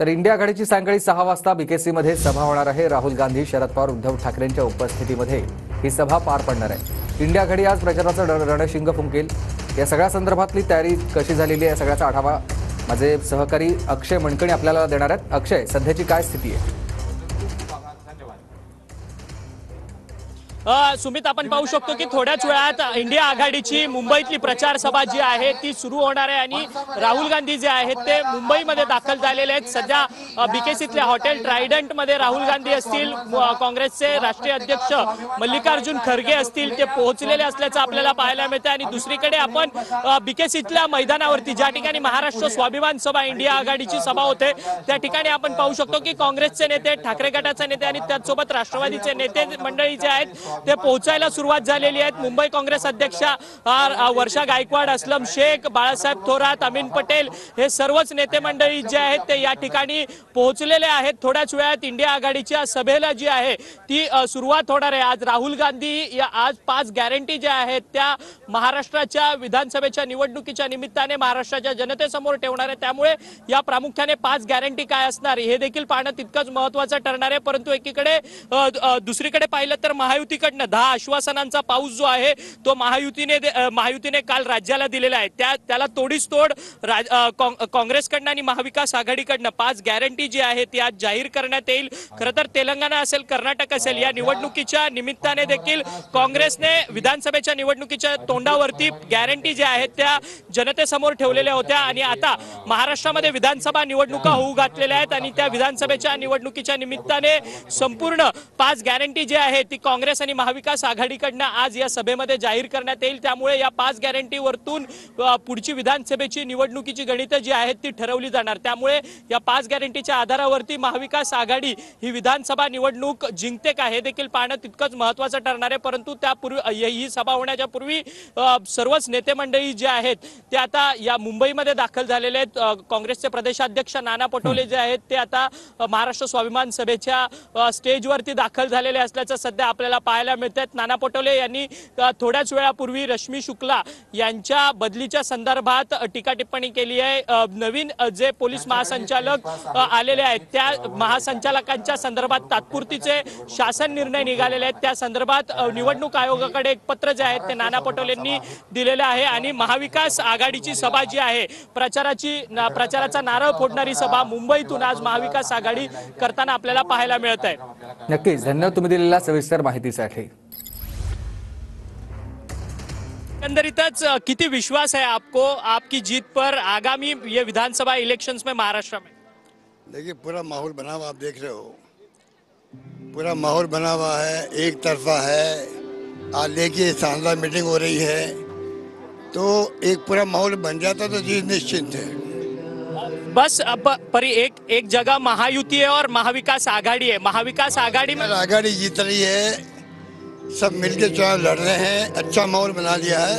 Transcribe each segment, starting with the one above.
तर इंडिया आघाडीची सायंकाळी सहा वाजता बीकेसीमध्ये सभा होणार आहे. राहुल गांधी शरद पवार उद्धव ठाकरेंच्या उपस्थितीमध्ये ही सभा पार पडणार आहे. इंडिया आघाडी आज प्रचाराचं रण- रणशिंग फुंकेल. या सगळ्या संदर्भातली तयारी कशी झालेली आहे या सगळ्याचा आढावा माझे सहकारी अक्षय मणकणी आपल्याला देणार आहेत. अक्षय सध्याची काय स्थिती आहे? सुमित आपण पाहू शकतो की थोड्याच वेळात इंडिया आघाडीची मुंबईतली प्रचार सभा जी आहे ती सुरू होणार आहे आणि राहुल गांधी जे आहेत ते मुंबईमध्ये दाखल झालेले आहेत. सध्या बीकेसीतल्या हॉटेल ट्रायडंटमध्ये राहुल गांधी असतील काँग्रेसचे राष्ट्रीय अध्यक्ष मल्लिकार्जुन खरगे असतील ते पोहोचलेले असल्याचं आपल्याला पाहायला मिळतं आणि दुसरीकडे आपण बीकेसीतल्या मैदानावरती ज्या ठिकाणी महाराष्ट्र स्वाभिमान सभा इंडिया आघाडीची सभा होते त्या ठिकाणी आपण पाहू शकतो की काँग्रेसचे नेते ठाकरे गटाचे नेते आणि त्याचसोबत राष्ट्रवादीचे नेते मंडळी जे आहेत ते पोहोचायला सुरुवात झालेली आहेत. मुंबई काँग्रेस अध्यक्षा वर्षा गायकवाड असलम शेख बाळासाहेब थोरात अमीन पटेल हे सर्वच नेते मंडळी जे आहेत ते या ठिकाणी पोहोचलेले आहेत. थोड्याच वेळात इंडिया आघाडीच्या सभेला जी आहे ती सुरुवात होणार आहे. आज राहुल गांधी या आज पाच गॅरंटी ज्या आहेत त्या महाराष्ट्राच्या विधानसभेच्या निवडणुकीच्या निमित्ताने महाराष्ट्राच्या जनतेसमोर ठेवणार आहे त्यामुळे या प्रामुख्याने पाच गॅरंटी काय असणार? हे देखील पाहणं तितकंच महत्वाचं ठरणार आहे. परंतु एकीकडे दुसरीकडे पाहिलं तर महायुती पलीकडनं दहा आश्वासनांचा पाऊस जो आहे तो महायुतीने महायुतीने काल राज्याला दिलेला आहे. त्या त्याला तोडीस तोड काँग्रेसकडनं आणि महाविकास आघाडीकडनं पाच गॅरंटी जी आहे ती आज जाहीर करण्यात येईल. खरं तर तेलंगणा असेल कर्नाटक असेल या निवडणुकीच्या निमित्ताने देखील काँग्रेसने विधानसभेच्या निवडणुकीच्या तोंडावरती गॅरंटी ज्या आहेत त्या जनतेसमोर ठेवलेल्या होत्या. आणि आता महाराष्ट्रामध्ये विधानसभा निवडणुका होऊ घातलेल्या आहेत आणि त्या विधानसभेच्या निवडणुकीच्या निमित्ताने संपूर्ण पाच गॅरंटी जी आहे ती काँग्रेस आणि महाविकास आघाडीकडनं आज या सभेमध्ये जाहीर करण्यात येईल. त्यामुळे या पाच गॅरंटीवरतून पुढची विधानसभेची निवडणुकीची गणितं जी आहेत ती ठरवली जाणार. त्यामुळे या पाच गॅरंटीच्या आधारावरती महाविकास आघाडी ही विधानसभा निवडणूक जिंकते का हे देखील पाहणं तितकंच महत्वाचं ठरणार आहे. परंतु त्यापूर्वी ही सभा होण्याच्या पूर्वी सर्वच नेते मंडळी जे आहेत ते आता या मुंबईमध्ये दाखल झालेले आहेत. काँग्रेसचे प्रदेशाध्यक्ष नाना पटोले जे आहेत ते आता महाराष्ट्र स्वाभिमान सभेच्या स्टेजवरती दाखल झालेले असल्याचं सध्या आपल्याला पाहायला मिळत आहेत नाना पटोले यांनी थोड्याच वेळापूर्वी रश्मी शुक्ला यांच्या बदलीच्या संदर्भात टीका टिप्पणी केली आहे. नवीन जे पोलीस महासंचालक आलेले आहेत त्या महासंचालकांच्या संदर्भात तात्पुरतीचे शासन निर्णय निघालेले आहेत. त्या संदर्भात निवडणूक आयोगाकडे एक पत्र जे आहे ते नाना पटोलेंनी दिलेलं आहे. आणि महाविकास आघाडीची सभा जी आहे प्रचाराची प्रचाराचा नारळ फोडणारी सभा मुंबईतून आज महाविकास आघाडी करताना आपल्याला पाहायला मिळत आहे. नक्कीच. धन्यवाद तुम्ही दिलेल्या सविस्तर माहितीसाठी. एकंदरीतच अ, किती विश्वास है आपको आपकी जीत पर आगामी ये विधानसभा इलेक्शंस में महाराष्ट्र में? देखिए पूरा माहौल बना हुआ आप देख रहे हो। पूरा माहौल बना हुआ है एक तरफा है। आज देखिए शानदार मीटिंग हो रही है। तो एक पूरा माहौल बन जाता तो जीत निश्चित है। बस अब पर एक एक जगह महायुति है और महाविकास आघाड़ी है। महाविकास आघाड़ी में आघाड़ी जीत रही है। सब मिलके चुनाव लड़ रहे हैं अच्छा माहौल बना लिया है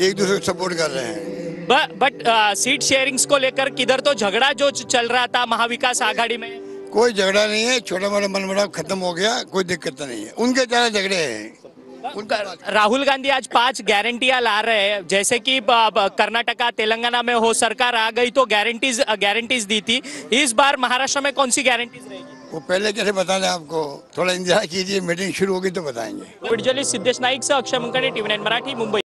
एक दूसरे को सपोर्ट कर रहे हैं। बट सीट शेयरिंग्स को लेकर किधर तो झगड़ा जो चल रहा था महाविकास आघाड़ी में? कोई झगड़ा नहीं है छोटा मोटा मनमुटाव खत्म हो गया कोई दिक्कत नहीं है। उनके ज़्यादा झगड़े हैं। उनका राहुल गांधी आज पाँच गारंटियाँ ला रहे हैं। जैसे कि कर्नाटका तेलंगाना में हो सरकार आ गई तो गारंटीज गारंटीज दी थी। इस बार महाराष्ट्र में कौन सी गारंटीज रहेगी? वो पहले कैसे बता दें आपको? थोड़ा इंतजार कीजिए मीटिंग शुरू होगी तो बताएंगे। बीड सिद्धेश नाईक सह अक्षय मुंकडे टीव्ही नाईन मराठी मुंबई।